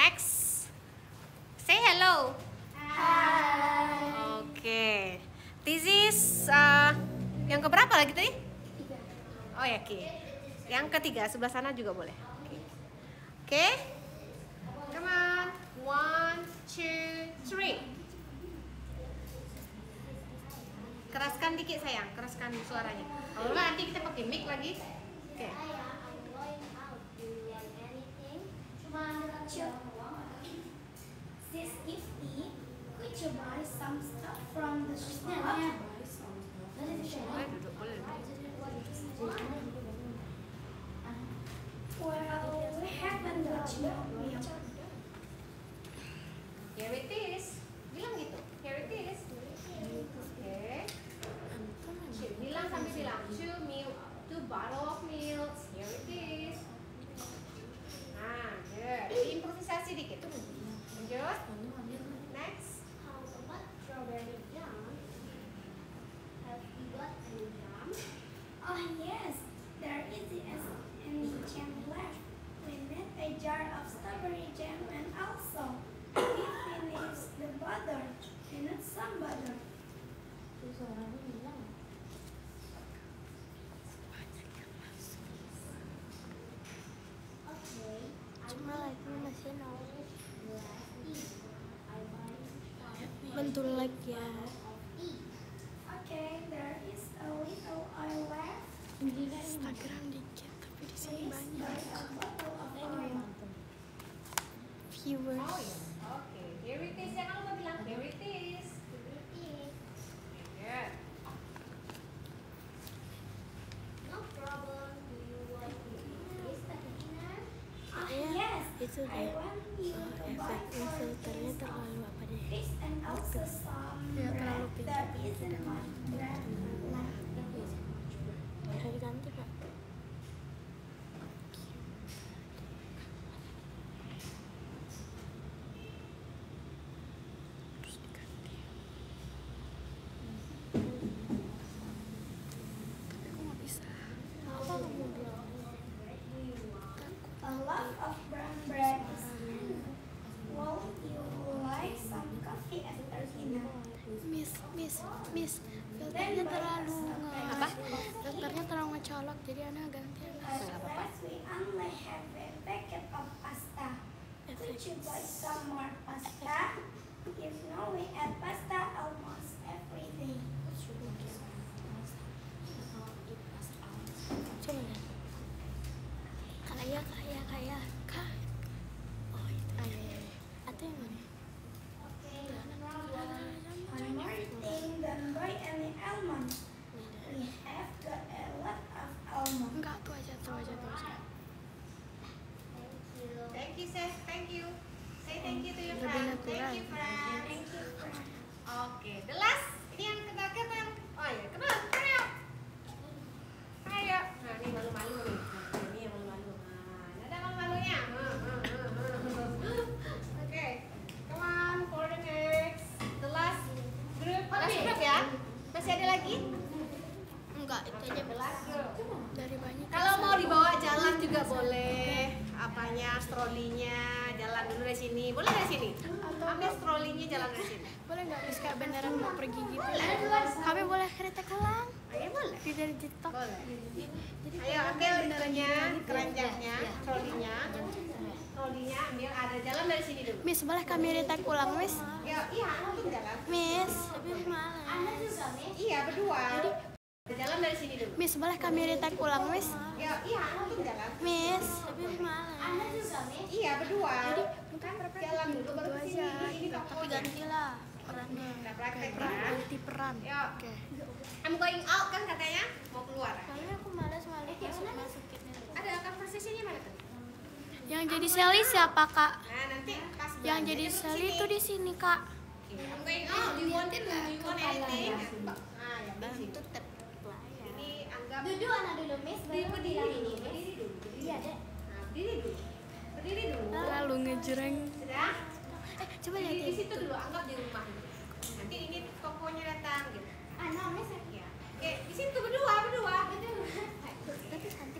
Next. Say hello. Oke. This is uh, yang keberapa lagi tadi? Oh ya, oke. Yang ketiga sebelah sana juga boleh. Oke. Oke. Come on. One, two, three. Keraskan dikit sayang, keraskan suaranya. Kalau enggak nanti kita pakai mic lagi. Oke. Sis you buy some stuff from the store? Bentul lagi ya. Okay, there is a little oil left. Instagram dikit tapi di sini banyak buy a bottle of oil. viewers. Oh ya. Oke. Here it is. Jangan lupa bilang here it is. Good. No problem. Do you want to taste the dinner? Ah, Iya, yes. Itu deh. Uh, efek filternya terlalu apa deh? some Ya, terlalu bread. pintar. There isn't much bread left. Bisa diganti kak? Terus diganti. Tapi aku nggak bisa. Apa kamu bilang? A lot of brown bread is Won't you like some coffee after dinner? Miss, miss, miss, filternya terlalu Apa? Filternya terlalu ngecolok, jadi anak ganti anak. At last, we only have a packet of pasta. Could you buy some more pasta? You know we eat pasta almost every day. Coba lihat. Kaya, kaya, kaya, kaya. Oh itu, ah, iya, iya, iya. Atau yang mana? Okay, no problem. One more thing, don't buy any almonds. We have got a lot of almonds. Enggak, tuh aja, tuh aja, tuh aja. Thank you. Thank you, say thank you. Say thank you to your Lebih natural. Thank you, friend. Thank you, friend. Oke, the last. Ini yang tuh yang Oh ya, come on, hurry up. Ayo. Nah, ini malu-malu nih. Nah, ini yang malu-malu. Nah, ini ada malu-malunya. Hmm, hmm, hmm, hmm. Oke, come on for the next. The last group. Last group ya. Masih ada lagi? Enggak, itu aja The last group. dari banyak. Kalau mau dibawa jalan juga boleh. Apanya, strolinya, jalan dulu dari sini. Boleh dari sini. Ambil strolinya jalan dari sini. Boleh nggak Miss kayak beneran mau pergi gitu? Kami boleh kritik ulang. Ayo boleh. Di dari TikTok. Boleh. Jadi Ayo itunya, keranjangnya, trolinya. Trolinya ambil ada jalan dari sini dulu. Miss, boleh kami retake ulang, Miss? Ya, iya, langsung jalan. Miss, tapi malas. Iya, berdua. Ada jalan dari sini dulu. Miss, boleh kami retake ulang, Miss? Ya, iya, langsung jalan. Miss, tapi malas. Iya, berdua. Kan jalan dulu baru Itu ke aja. sini. Ini Tapi tokonya. gantilah perannya. Udah praktek Peran, ya. ganti peran. Ya. Oke. I'm going out kan katanya mau keluar. Soalnya aku malas malas masuk masukin Tuh? Yang jadi Sally siapa kak? Nah, nanti pas Yang jadi Sally itu di sini kak. I'm going. Do you want it? Do you want anything? Nah, yang di situ. Ini anggap Duduk anak dulu, Miss. Berdiri, Baru berdiri, bilang dulu, ini, Miss. berdiri dulu, berdiri Iya, dulu. Dek. Nah, berdiri dulu. Berdiri dulu. Lalu ngejreng. Sudah? Eh coba lihat di ya. situ dulu, anggap di rumah. Nanti ini tokonya datang gitu. Anak, Miss. Ya. Oke, di situ berdua, berdua. Tapi cantik.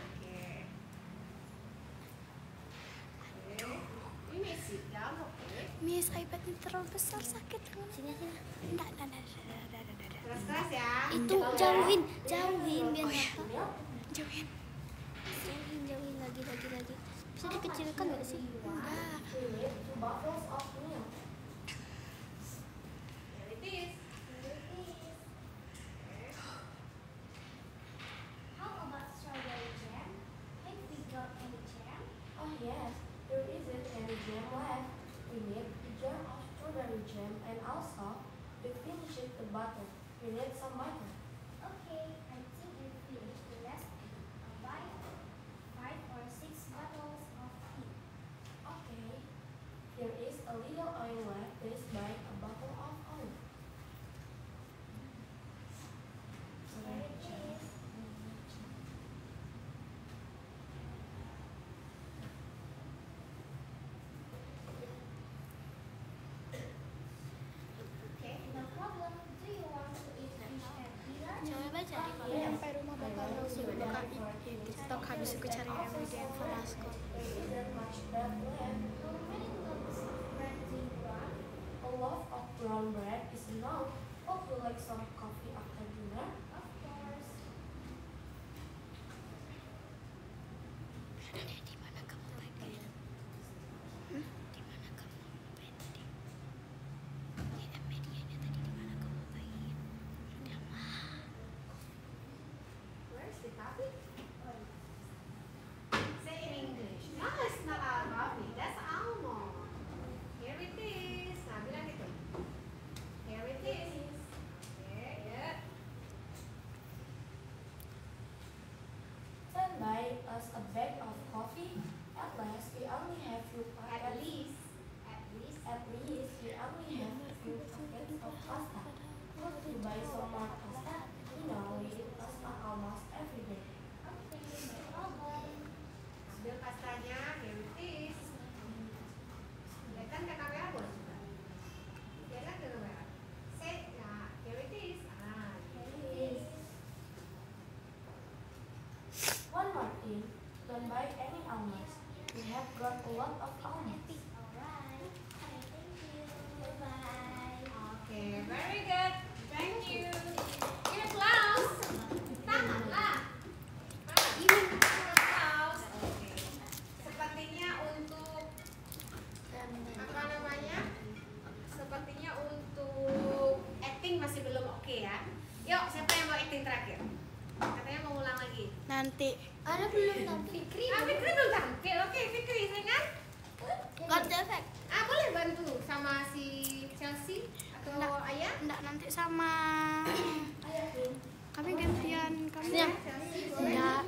Miss iPadnya terlalu besar sakit sini sini enggak enggak enggak enggak keras ya. Itu jauhin jauhin biar oh, iya. apa jauhin. Jauhin jauhin lagi lagi lagi. Bisa dikecilkan nggak sih? Enggak. battle. We need some battle. I'm every day. A of brown bread is enough. Hope you like some coffee after dinner. Of course.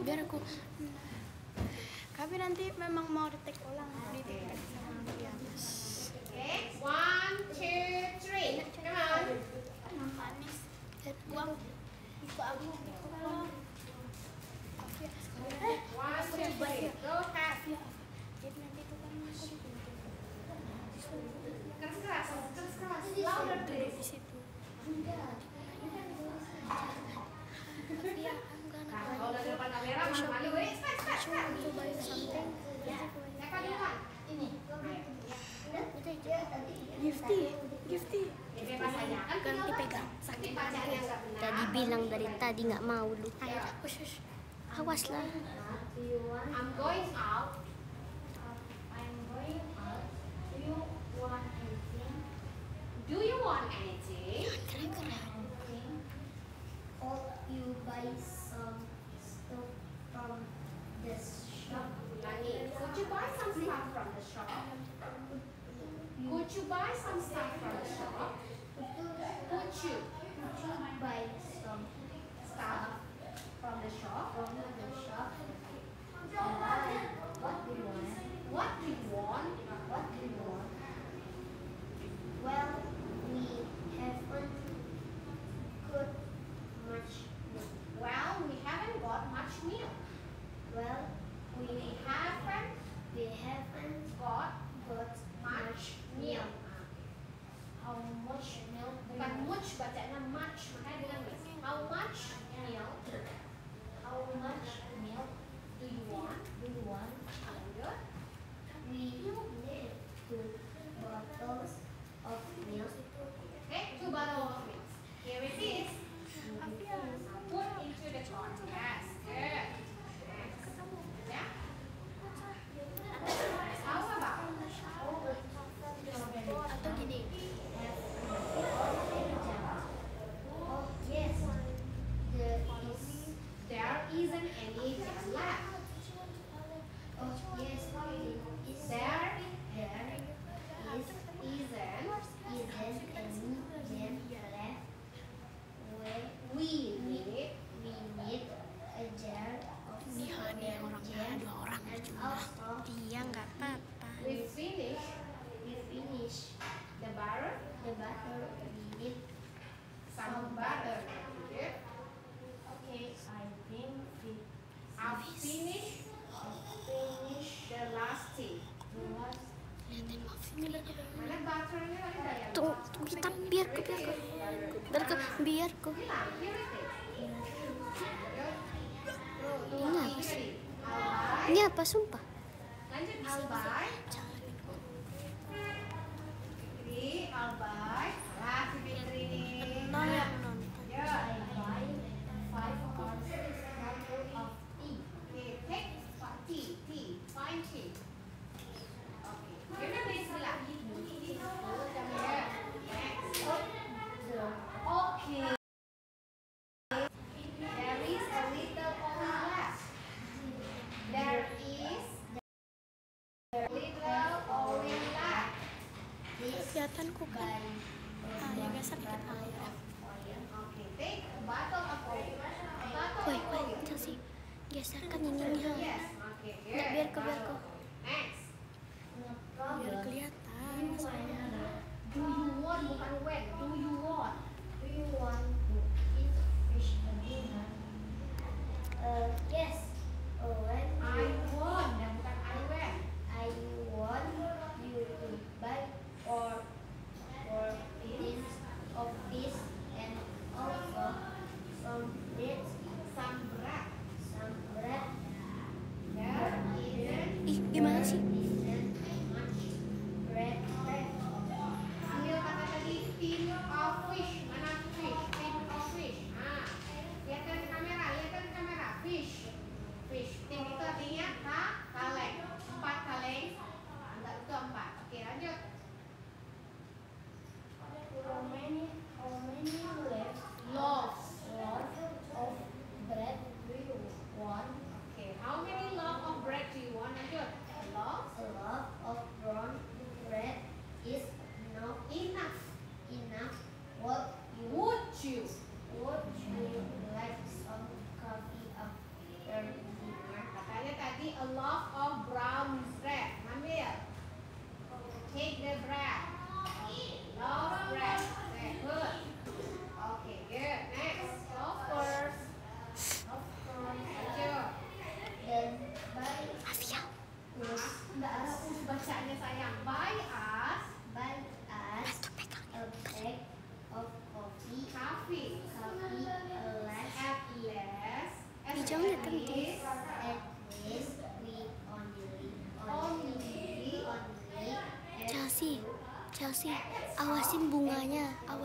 biar aku tapi nanti memang mau detek ulang di detek one two three. Come on. Buang itu aku one two Iya. kan dipegang kan sakit jadi bilang dari tadi nggak mau lu. Air khusus, awas lah. I'm going out. Do you want anything? All you buy butter. Okay. I think finish. Finish the last thing. The last Tuh, kita biar ke biar ke biar ke biar ke. Ini apa sih? Ini apa sumpah? Lanjut,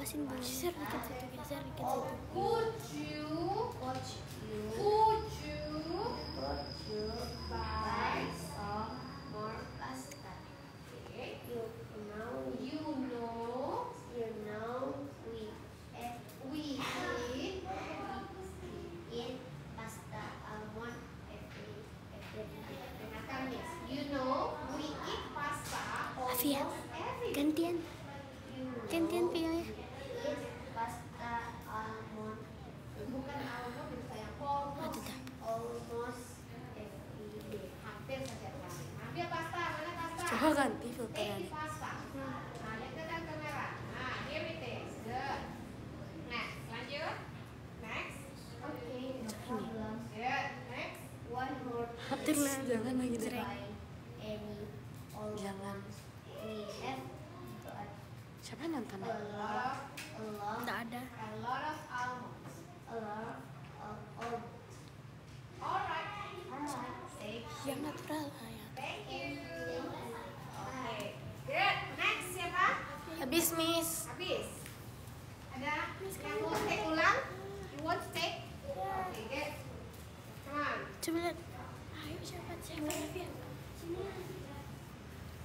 passing we can sit we can sit. Could you? Could you? siapa yang nonton? Ada. Yang natural. Ah, ya. next siapa? habis miss. Habis ada yang mau take ulang you want to take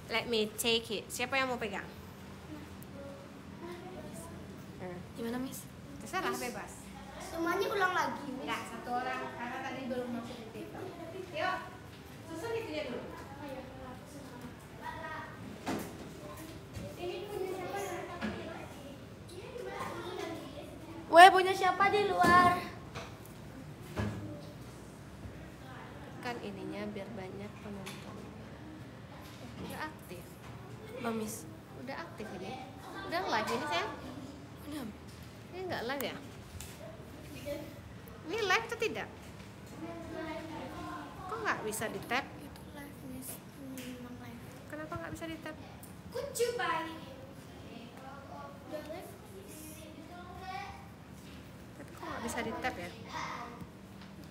let me take it. Siapa yang mau pegang? gimana miss? Terserah bebas. Semuanya ulang lagi miss. Enggak satu orang karena tadi belum masuk di tempat yuk susun itunya dulu. Weh punya siapa di luar? Bisa di tap ya?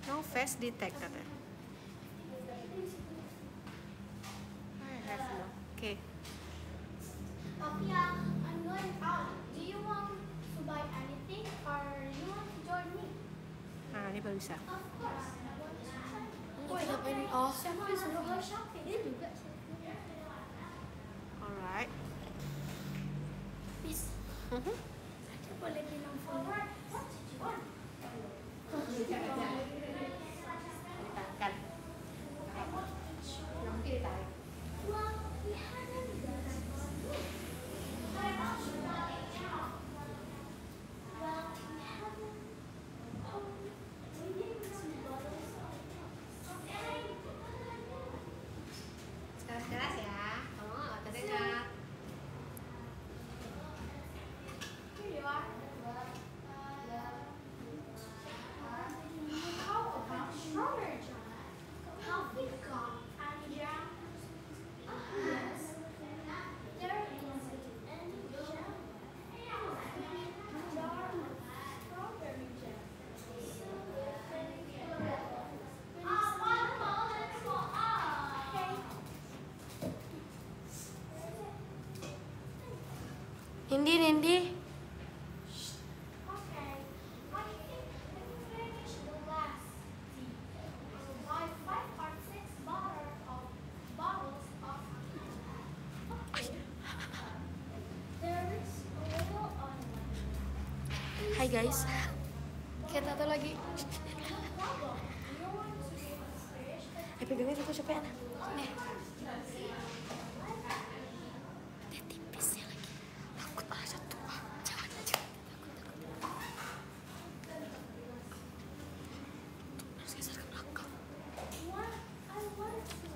No face detect katanya. I have no. Oke. Sophia, I'm going out. Do you want to buy anything or you want to join me? Nah ini baru bisa. Of course. I want to try. Kita ngapain? Oh. Siapa yang suruh go shopping? Dia juga sih. Alright. Miss, Mhm. saya boleh bilang forward. What did you want? Ditahan. Nanti ditarik. Well, we haven't got a Well, we haven't. Oh, we need some bottles of Keras-keras ya. Oh, terdengar. Here you are. How about strawberry jam? Have we got any jam? Yes. There isn't any jam. Jar of strawberry jam. Okay. Nindi, Nindi. Okay, I think we finished the last tea. I'll buy five or six bottle of bottles of tea. There is a little on one. Hai guys. Kita satu lagi. No problem. You want to be inspiration? Eh pegangnya satu siapa ya? Nih. Lihat tipisnya lagi. Takut ah satu. Ah, Jangan jangan. Takut takut. Harus geser ke belakang. What I want to,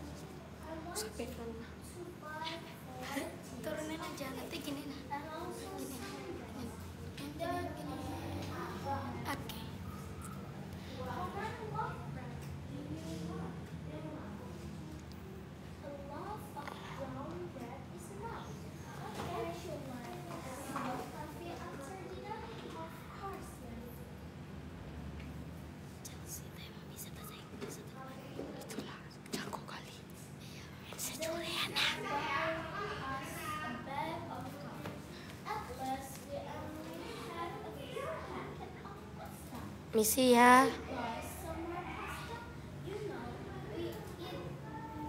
I want Sampai kan. to buy four tea. Turunin aja nanti gini nah. And also Gini. some Gini. Gini, gini, gini. Oke. What kind of love brand do you want? A loaf of brown bread is enough. Okay, you like some coffee after dinner? Of course, yes. Chelsea tuh emang bisa bahasa Inggris atau Itulah jago kali. Saya Juliana. Buy us a bag of coffee. At last, we only had a few packet of pasta. Misi ya. Buy some more pasta. You know, we eat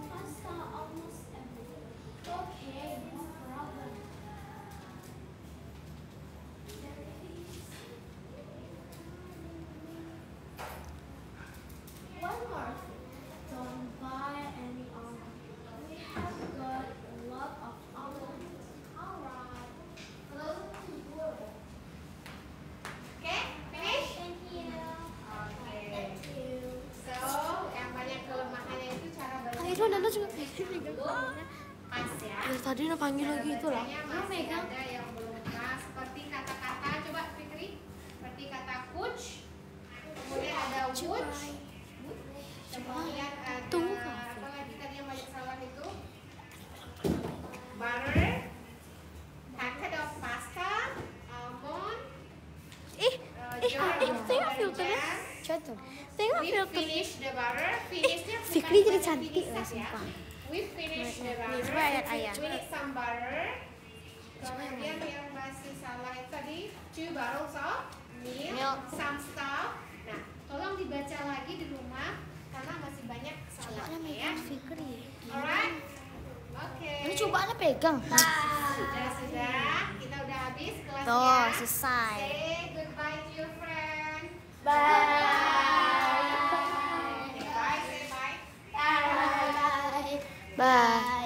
pasta almost every day. Okay, no problem. One more thing. Don't buy any almonds. We have got a lot of almonds. Alright. Oke, finish? Thank you. Oke. Thank you. So, yang banyak kelemahannya itu cara Ah, baca itu Nanda juga pegang kepalanya. pas ya. Dari tadi udah panggil lagi itu lah. Bacanya masih ada yang belum pas seperti kata-kata coba Fikri seperti kata coach kemudian ada wood kemudian ada apa lagi tadi yang banyak salah itu butter packet of pasta almond Ih, uh, ih, ih, tengok filternya. Jatuh. Tengok We filter. finish the butter. Finishnya Fikri jadi cantik lah, ya. sumpah. Nih, coba ayat ayah. Ini. Kemudian yang masih salah tadi two of milk, milk. Nah, tolong dibaca lagi di rumah karena masih banyak salahnya ya. ya. Alright. Oke. Okay. Ini pegang. Nah, sudah sudah. Kita udah habis. Tuh, selesai. Bye. Bye. Bye. Bye. Bye.